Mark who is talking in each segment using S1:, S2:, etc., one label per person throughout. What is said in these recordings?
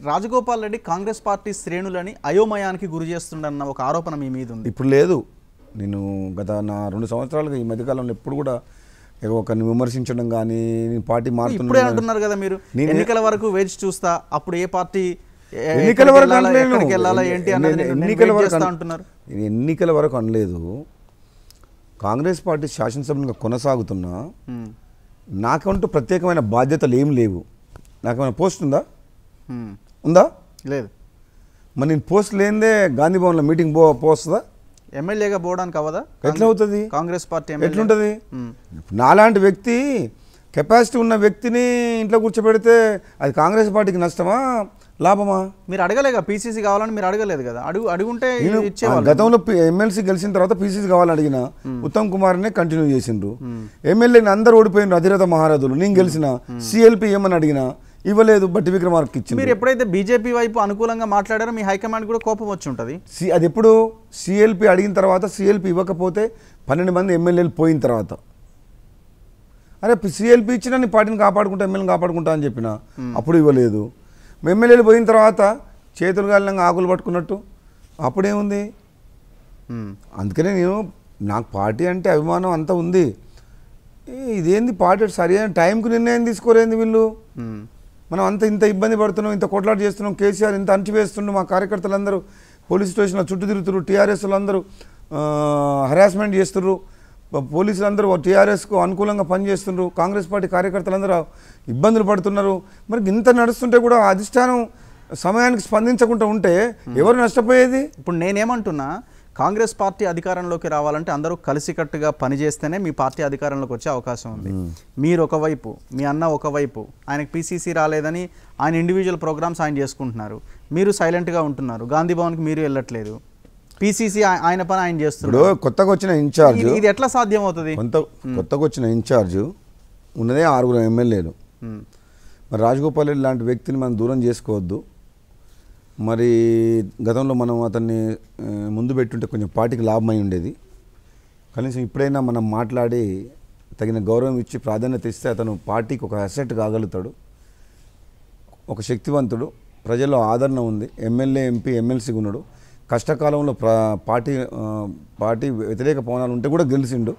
S1: Rajagopal Reddy Congress party శ్రేణులని అయోమయానికి గురి చేస్తుండన్న ఒక ఆరోపణ మీ మీద ఉంది?
S2: ఇప్పుడు లేదు. నేను గత నా రెండు సంవత్సరాలుగా ఈ మధ్యకాలంలో ఎప్పుడు కూడా ఒకరిని విమర్శించడం కానీ పార్టీ మారుతున్నా
S1: అంటున్నారు కదా మీరు
S2: నేను-
S1: ఎన్నికల వరకు వేచి చూస్తా అప్పుడు ఏ పార్టీ
S2: ఎన్నికల వరకు ఎన్నికల వరకు
S1: అంటున్నారు.
S2: నేను ఎన్నికల వరకు అనలేదు. కాంగ్రెస్ పార్టీ శాసనసభ్యునిగా కొనసాగుతున్నా నాకంటూ ప్రత్యేకమైన బాధ్యతలు ఏం లేవు. నాకేమైనా పోస్ట్ ఉందా? ఉందా?
S1: లేదు.
S2: మరి నేను పోస్ట్ లేనిదే గాంధీ భవన్లో మీటింగ్ పో పోస్తుందా?
S1: ఎమ్మెల్యేగా పోవడానికి అవ్వదా?
S2: ఎట్లా అవుతుంది?
S1: కాంగ్రెస్ పార్టీ
S2: ఎట్లుంటుంది? నాలాంటి వ్యక్తి కెపాసిటీ ఉన్న వ్యక్తిని ఇంట్లో కూర్చోబెడితే అది కాంగ్రెస్ పార్టీకి నష్టమా లాభమా?
S1: మీరు అడగలేగా? పీసీసీ కావాలని మీరు అడగలేదు కదా? అడుగు అడుగుంటే
S2: గతంలో ఎమ్మెల్సీ గెలిచిన తర్వాత పీసీసీ కావాలని అడిగిన. ఉత్తమ్ కుమార్నే కంటిన్యూ చేసిండ్రు. ఎమ్మెల్యేని అందరు ఓడిపోయిన అధిరథ మహారథులు. నేను గెలిచిన. సిఎల్పి ఏమని అడిగినా? ఇవ్వలేదు బట్టి విక్రమార్కి ఇచ్చింది.
S1: మీరు ఎప్పుడైతే బీజేపీ వైపు అనుకూలంగా మాట్లాడారో మీ హైకమాండ్ కూడా కోపం వచ్చి ఉంటుంది.
S2: సి అది ఎప్పుడు? సిఎల్పి అడిగిన తర్వాత సిఎల్పి ఇవ్వకపోతే పన్నెండు మంది ఎమ్మెల్యేలు పోయిన తర్వాత. అరే సిఎల్పి ఇచ్చినా నీ పార్టీని కాపాడుకుంటా ఎమ్మెల్యేని కాపాడుకుంటా అని చెప్పిన? అప్పుడు ఇవ్వలేదు. ఎమ్మెల్యేలు పోయిన తర్వాత చేతులు గాలినంగా ఆకులు పట్టుకున్నట్టు. అప్పుడేముంది? అందుకనే నేను నాకు పార్టీ అంటే అభిమానం అంతా ఉంది. ఇదేంది పార్టీ? సరైన టైంకు నిర్ణయం తీసుకోలేంది వీళ్ళు? మనం అంత ఇంత ఇబ్బంది పడుతున్నాం ఇంత కొట్లాట చేస్తున్నాం కేసీఆర్ ఇంత అంచివేస్తుండు మా కార్యకర్తలందరూ పోలీస్ స్టేషన్లో చుట్టూ తిరుగుతున్నారు టీఆర్ఎస్ అందరూ హరాస్మెంట్ చేస్తున్నారు ప- పోలీసులు అందరూ టీఆర్ఎస్కు అనుకూలంగా పనిచేస్తున్నారు కాంగ్రెస్ పార్టీ కార్యకర్తలందరూ ఇబ్బందులు పడుతున్నారు. మరి ఇంత నడుస్తుంటే కూడా అధిష్టానం సమయానికి స్పందించకుండా ఉంటే ఎవరు నష్టపోయేది?
S1: ఇప్పుడు నేనేమంటున్నా కాంగ్రెస్ పార్టీ అధికారంలోకి రావాలంటే అందరూ కలిసికట్టుగా పనిచేస్తేనే మీ పార్టీ అధికారంలోకి వచ్చే అవకాశం ఉంది. మీరు ఒకవైపు మీ అన్న ఒకవైపు ఆయనకు పీసీసీ రాలేదని ఆయన ఇండివిజువల్ ప్రోగ్రామ్స్ ఆయన చేసుకుంటున్నారు. మీరు సైలెంట్గా ఉంటున్నారు. గాంధీ భవన్కి మీరు వెళ్ళట్లేదు. పీసీసీ ఆయన పని ఆయన చేస్తున్నారు.
S2: కొత్తగా వచ్చిన ఇన్ఛార్జ్
S1: ఇది- ఎట్లా సాధ్యం అవుతుంది
S2: కొంత కొత్తగా వచ్చిన ఇన్ఛార్జ్ ఉన్నదే ఆరుగురు ఎమ్మెల్యేలు. మరి రాజగోపాల్ రెడ్డి లాంటి వ్యక్తిని మనం దూరం చేసుకోవద్దు. మరి గతంలో మనం అతన్ని ముందు పెట్టుంటే కొంచెం పార్టీకి లాభమై ఉండేది. కనీసం ఇప్పుడైనా మనం మాట్లాడి తగిన గౌరవం ఇచ్చి ప్రాధాన్యత ఇస్తే అతను పార్టీకి ఒక అసెట్ కాగలుగుతాడు. ఒక శక్తివంతుడు. ప్రజల్లో ఆదరణ ఉంది. ఎమ్మెల్యే ఎంపీ ఎమ్మెల్సీ ఉన్నాడు. కష్టకాలంలో ప్ర పార్టీ పార్టీ వ్యతిరేక పవనాలు ఉంటే కూడా గెలిచిండు.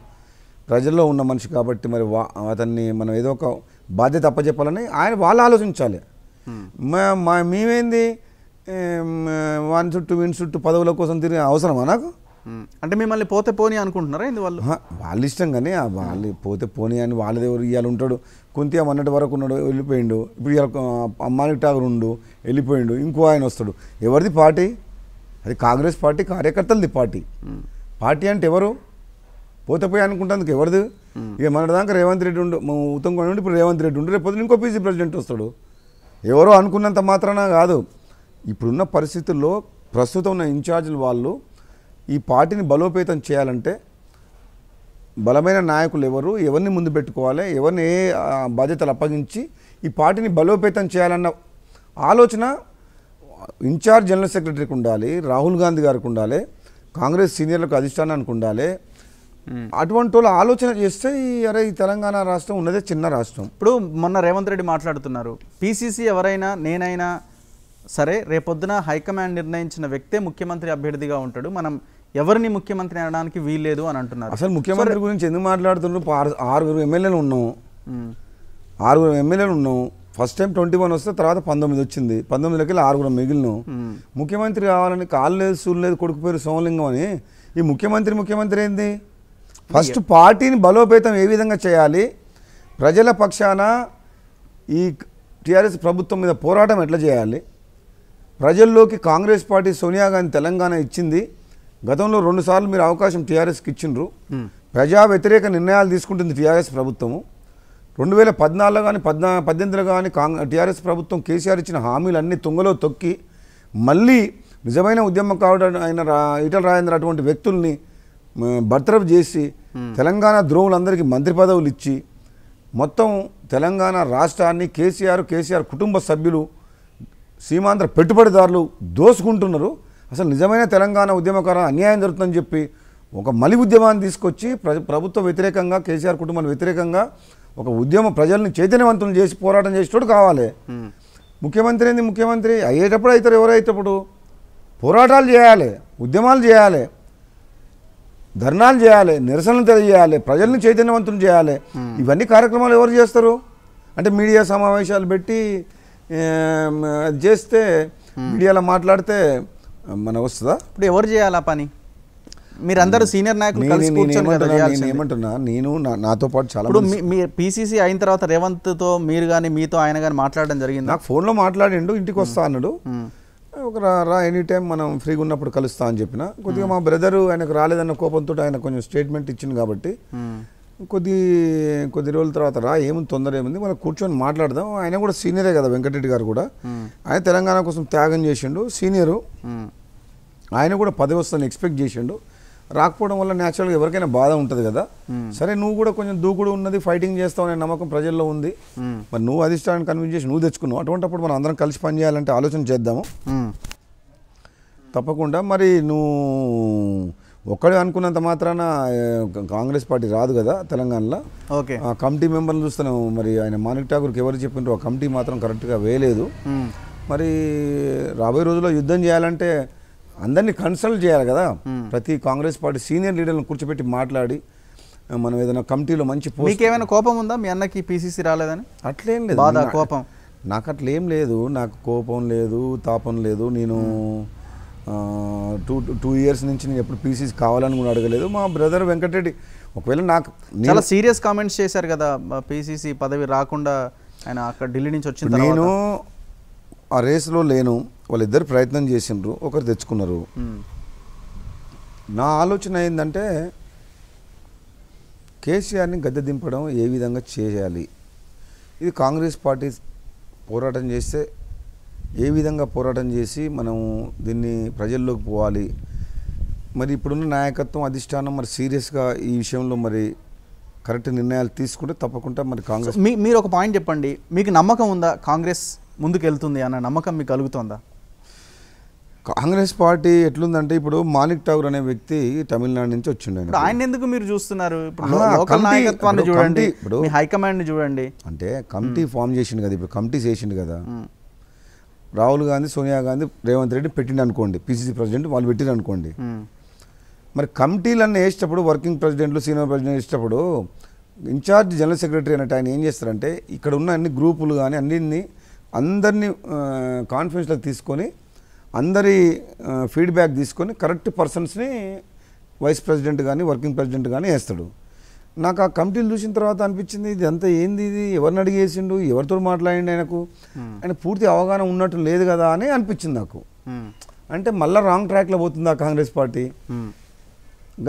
S2: ప్రజల్లో ఉన్న మనిషి కాబట్టి మరి వా అతన్ని మనం ఏదో ఒక బాధ్యత అప్పచెప్పాలని ఆయన వాళ్ళు ఆలోచించాలి. మా మేమేంది? వాని చుట్టూ వీని చుట్టూ పదవుల కోసం తిరిగే అవసరమా నాకు.
S1: అంటే మిమ్మల్ని పోతే పోని అనుకుంటున్నారా ఇది వాళ్ళు?
S2: వాళ్ళ ఇష్టం కానీ ఆ వాళ్ళు పోతే పోనీ అని వాళ్ళది ఎవరు ఇవాళ ఉంటాడు. కొంత మొన్నటి వరకు ఉన్నాడు వెళ్ళిపోయిండు. ఇప్పుడు ఇవాళ అమ్మాని టాగర్ ఉండు వెళ్ళిపోయిండు ఇంకో ఆయన వస్తాడు. ఎవరిది పార్టీ? అది కాంగ్రెస్ పార్టీ కార్యకర్తలది పార్టీ. పార్టీ అంటే ఎవరు? పోతే పోయి అనుకుంటానికి ఎవరిది? ఇక మన దాకా రేవంత్ రెడ్డి ఉండు ఉత్తమ్ కుమార్ ఉండి ఇప్పుడు రేవంత్ రెడ్డి ఉండు రేపు ఇంకో పీసీ ప్రెసిడెంట్ వస్తాడు. ఎవరో అనుకున్నంత మాత్రాన కాదు. ఇప్పుడున్న పరిస్థితుల్లో ప్రస్తుతం ఉన్న ఇన్ఛార్జీలు వాళ్ళు ఈ పార్టీని బలోపేతం చేయాలంటే బలమైన నాయకులు ఎవరు ఎవరిని ముందు పెట్టుకోవాలి ఎవరిని ఏ బాధ్యతలు అప్పగించి ఈ పార్టీని బలోపేతం చేయాలన్న ఆలోచన ఇన్ఛార్జ్ జనరల్ సెక్రటరీకి ఉండాలి రాహుల్ గాంధీ గారికి ఉండాలి కాంగ్రెస్ సీనియర్లకు అధిష్టానానికి ఉండాలి. అటువంటి వాళ్ళు ఆలోచన చేస్తే ఈ అరే ఈ తెలంగాణ రాష్ట్రం ఉన్నదే చిన్న రాష్ట్రం.
S1: ఇప్పుడు మొన్న రేవంత్ రెడ్డి మాట్లాడుతున్నారు. పీసీసీ ఎవరైనా నేనైనా సరే రేపొద్దున హైకమాండ్ నిర్ణయించిన వ్యక్తే ముఖ్యమంత్రి అభ్యర్థిగా ఉంటాడు. మనం ఎవరిని ముఖ్యమంత్రి అనడానికి వీల్లేదు అని అంటున్నారు.
S2: అసలు ముఖ్యమంత్రి గురించి ఎందుకు మాట్లాడుతున్నారు? ఆరు- ఆరుగురు ఎమ్మెల్యేలు ఉన్నాం. ఆరుగురు ఎమ్మెల్యేలు ఉన్నాం. ఫస్ట్ టైం ట్వంటీ వన్ వస్తే తర్వాత పంతొమ్మిది వచ్చింది. పంతొమ్మిదిలోకి వెళ్ళి ఆరుగురు మిగిలినాం. ముఖ్యమంత్రి కావాలని కాళ్ళు లేదు సూళ్ళు లేదు కొడుకు పేరు సోమలింగం అని ఈ ముఖ్యమంత్రి ముఖ్యమంత్రి ఏంది? ఫస్ట్ పార్టీని బలోపేతం ఏ విధంగా చేయాలి? ప్రజల పక్షాన ఈ టీఆర్ఎస్ ప్రభుత్వం మీద పోరాటం ఎట్లా చేయాలి? ప్రజల్లోకి కాంగ్రెస్ పార్టీ సోనియా గాంధీ తెలంగాణ ఇచ్చింది. గతంలో రెండుసార్లు మీరు అవకాశం టీఆర్ఎస్కి ఇచ్చిండ్రు. ప్రజా వ్యతిరేక నిర్ణయాలు తీసుకుంటుంది టీఆర్ఎస్ ప్రభుత్వము. రెండు వేల పద్నాలుగులో కానీ పద్నా పద్దెనిమిదిలో కానీ కాంగ్ టీఆర్ఎస్ ప్రభుత్వం కేసీఆర్ ఇచ్చిన హామీలన్నీ తుంగలో తొక్కి మళ్ళీ నిజమైన ఉద్యమకారుడు అయిన రా ఈటల రాజేంద్ర అటువంటి వ్యక్తుల్ని మ, బర్తరఫ్ చేసి తెలంగాణ ద్రోవులందరికీ మంత్రి పదవులు ఇచ్చి మొత్తం తెలంగాణ రాష్ట్రాన్ని కేసీఆర్ కేసీఆర్ కుటుంబ సభ్యులు సీమాంధ్ర పెట్టుబడిదారులు దోసుకుంటున్నారు. అసలు నిజమైన తెలంగాణ ఉద్యమకారం అన్యాయం జరుగుతుందని చెప్పి ఒక మలి ఉద్యమాన్ని తీసుకొచ్చి ప్ర ప్రభుత్వ వ్యతిరేకంగా కేసీఆర్ కుటుంబానికి వ్యతిరేకంగా ఒక ఉద్యమ ప్రజల్ని చైతన్యవంతులు చేసి పోరాటం చేసేటోడు కావాలి. ముఖ్యమంత్రి ఏంది ముఖ్యమంత్రి? అయ్యేటప్పుడు అవుతారు ఎవరు అయ్యేటప్పుడు? పోరాటాలు చేయాలి ఉద్యమాలు చేయాలి ధర్నాలు చేయాలి నిరసనలు తెలియజేయాలి ప్రజల్ని చైతన్యవంతులు చేయాలి. ఇవన్నీ కార్యక్రమాలు ఎవరు చేస్తారు? అంటే మీడియా సమావేశాలు పెట్టి అది చేస్తే మీడియాలో మాట్లాడితే మన వస్తుందా?
S1: ఇప్పుడు ఎవరు చేయాలి ఆ పని? మీరందరూ సీనియర్ నాయకులు కలిసి
S2: ఏమంటున్నా, నేను నాతో పాటు చాలా
S1: ఇప్పుడు మీ- మీ పీసీసీ అయిన తర్వాత రేవంత్తో మీరు కానీ మీతో ఆయన కానీ మాట్లాడడం జరిగిందా?
S2: నాకు ఫోన్లో మాట్లాడిండు ఇంటికి వస్తా అన్నాడు. ఒక రా ఎనీ టైం మనం ఫ్రీగా ఉన్నప్పుడు కలుస్తా అని చెప్పిన. కొద్దిగా మా బ్రదరు ఆయనకు రాలేదన్న కోపంతో ఆయన కొంచెం స్టేట్మెంట్ ఇచ్చింది కాబట్టి. కొద్ది కొద్ది రోజుల తర్వాత రా ఏముంది తొందర ఏముంది మనం కూర్చొని మాట్లాడదాం. ఆయన కూడా సీనియరే కదా వెంకటరెడ్డి గారు కూడా. ఆయన తెలంగాణ కోసం త్యాగం చేసిండు సీనియరు. ఆయన కూడా పదవి వస్తుందని ఎక్స్పెక్ట్ చేసిండు. రాకపోవడం వల్ల న్యాచురల్గా ఎవరికైనా బాధ ఉంటుంది కదా. సరే నువ్వు కూడా కొంచెం దూకుడు ఉన్నది ఫైటింగ్ చేస్తావు అనే నమ్మకం ప్రజల్లో ఉంది. మరి నువ్వు అధిష్టానాన్ని కన్విన్స్ చేసి నువ్వు తెచ్చుకున్నావు. అటువంటిప్పుడు మనం అందరం కలిసి పనిచేయాలంటే ఆలోచన చేద్దాము. తప్పకుండా మరి నువ్వు ఒక్కడే అనుకున్నంత మాత్రాన కాంగ్రెస్ పార్టీ రాదు కదా తెలంగాణలో.
S1: ఓకే.
S2: ఆ కమిటీ మెంబర్లు చూస్తున్నాం మరి ఆయన మాణిక్ ఠాకూర్కి ఎవరు చెప్పిండ్రు ఆ కమిటీ మాత్రం కరెక్ట్గా వేయలేదు. మరి రాబోయే రోజుల్లో యుద్ధం చేయాలంటే అందరినీ కన్సల్ట్ చేయాలి కదా. ప్రతి కాంగ్రెస్ పార్టీ సీనియర్ లీడర్లను కూర్చోబెట్టి మాట్లాడి మనం ఏదైనా కమిటీలో మంచి పోస్ట్
S1: మీకేమైనా కోపం ఉందా? మీ అన్నకి పీసీసీ రాలేదని?
S2: అట్లేం లేదు.
S1: బాధ, కోపం?
S2: నాకు అట్లేం లేదు. నాకు కోపం లేదు తాపం లేదు. నేను టూ టూ ఇయర్స్ నుంచి నేను ఎప్పుడు పీసీస్ కావాలని కూడా అడగలేదు. మా బ్రదర్ వెంకటరెడ్డి ఒకవేళ నాకు
S1: చాలా సీరియస్ కామెంట్స్ చేశారు కదా పీసీసీ పదవి రాకుండా ఆయన అక్కడ ఢిల్లీ నుంచి వచ్చిన తర్వాత.
S2: నేను ఆ రేస్లో లేను వాళ్ళిద్దరు ప్రయత్నం చేసిండ్రు ఒకరు తెచ్చుకున్నారు. నా ఆలోచన ఏంటంటే కేసీఆర్ని గద్దె దింపడం ఏ విధంగా చేయాలి? ఇది కాంగ్రెస్ పార్టీ పోరాటం చేస్తే ఏ విధంగా పోరాటం చేసి మనం దీన్ని ప్రజల్లోకి పోవాలి? మరి ఇప్పుడున్న నాయకత్వం అధిష్టానం మరి సీరియస్గా ఈ విషయంలో మరి కరెక్ట్ నిర్ణయాలు తీసుకుంటే తప్పకుండా మరి కాంగ్రెస్
S1: మీ మీరు ఒక పాయింట్ చెప్పండి. మీకు నమ్మకం ఉందా? కాంగ్రెస్ ముందుకు వెళ్తుంది అన్న నమ్మకం మీకు కలుగుతుందా?
S2: కాంగ్రెస్ పార్టీ ఎట్లుందంటే ఇప్పుడు మాణిక్ ఠాగూర్ అనే వ్యక్తి తమిళనాడు నుంచి వచ్చిండు ఆయన.
S1: ఎందుకు మీరు చూస్తున్నారు? ఇప్పుడు చూడండి. హైకమాండ్ చూడండి.
S2: అంటే కమిటీ ఫామ్ చేసిండు కదా ఇప్పుడు కమిటీస్ వేసిండు కదా. రాహుల్ గాంధీ సోనియా గాంధీ రేవంత్ రెడ్డి పెట్టిండు అనుకోండి. పిసిసి ప్రెసిడెంట్ వాళ్ళు పెట్టిండు అనుకోండి. మరి కమిటీలన్నీ వేసేటప్పుడు వర్కింగ్ ప్రెసిడెంట్లు సీనియర్ ప్రెసిడెంట్ వేసేటప్పుడు ఇన్ఛార్జ్ జనరల్ సెక్రటరీ అన్నట్టు ఆయన ఏం చేస్తారంటే ఇక్కడ ఉన్న అన్ని గ్రూపులు కానీ అన్నింటినీ అందరినీ కాన్ఫరెన్స్లోకి తీసుకొని అందరి ఫీడ్బ్యాక్ తీసుకొని కరెక్ట్ పర్సన్స్ని వైస్ ప్రెసిడెంట్ కానీ వర్కింగ్ ప్రెసిడెంట్ కానీ వేస్తాడు. నాకు ఆ కమిటీలు చూసిన తర్వాత అనిపించింది ఇది అంతా ఏంది ఇది? ఎవరిని అడిగి వేసిండు ఎవరితో మాట్లాడిండు ఆయనకు? ఆయన పూర్తి అవగాహన ఉన్నట్టు లేదు కదా అని అనిపించింది నాకు.
S1: మ్మ్.
S2: అంటే మళ్ళీ రాంగ్ ట్రాక్లో పోతుందా కాంగ్రెస్ పార్టీ.
S1: మ్మ్.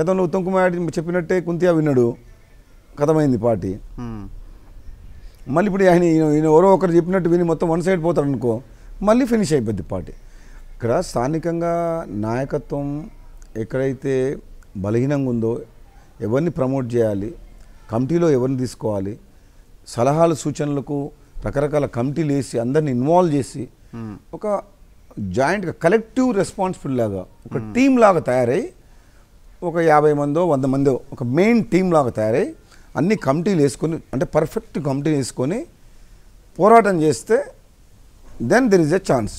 S2: గతంలో ఉత్తమ్ కుమార్ రెడ్డి చెప్పినట్టే కుంతియా విన్నాడు. కథమైంది పార్టీ. మళ్ళీ ఇప్పుడు ఆయన ఈయన ఎవరో ఒకరు చెప్పినట్టు విని మొత్తం వన్ సైడ్ పోతాడు అనుకో మళ్ళీ ఫినిష్ అయిపోద్ది పార్టీ. ఇక్కడ స్థానికంగా నాయకత్వం ఎక్కడైతే బలహీనంగా ఉందో ఎవరిని ప్రమోట్ చేయాలి? కమిటీలో ఎవరిని తీసుకోవాలి? సలహాలు సూచనలకు రకరకాల కమిటీలు వేసి అందరిని ఇన్వాల్వ్ చేసి. ఒక జాయింట్గా కలెక్టివ్ రెస్పాన్సిబుల్ లాగా ఒక టీం లాగా తయారై ఒక యాభై మందో వంద మందో ఒక మెయిన్ టీం లాగా తయారై అన్ని కమిటీలు వేసుకొని అంటే పర్ఫెక్ట్ కమిటీలు వేసుకొని పోరాటం చేస్తే then there is a chance